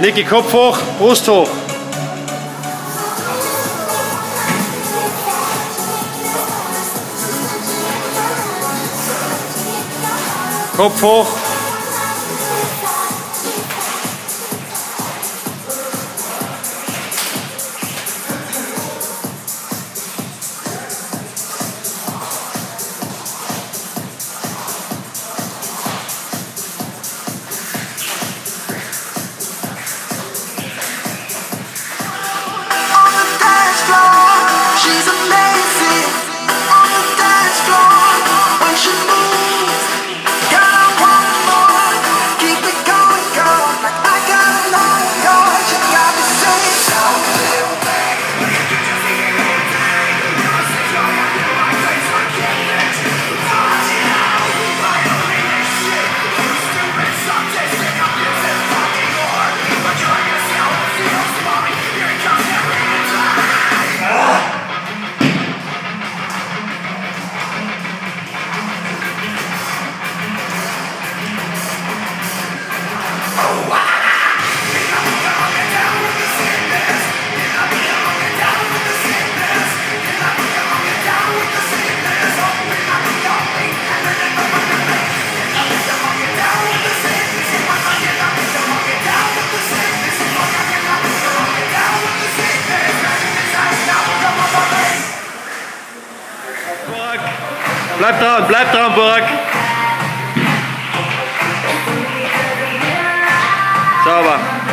Niki, Kopf hoch, Brust hoch. Kopf hoch. Burg! Bleib dran, bleib dran, Burg! Sauber.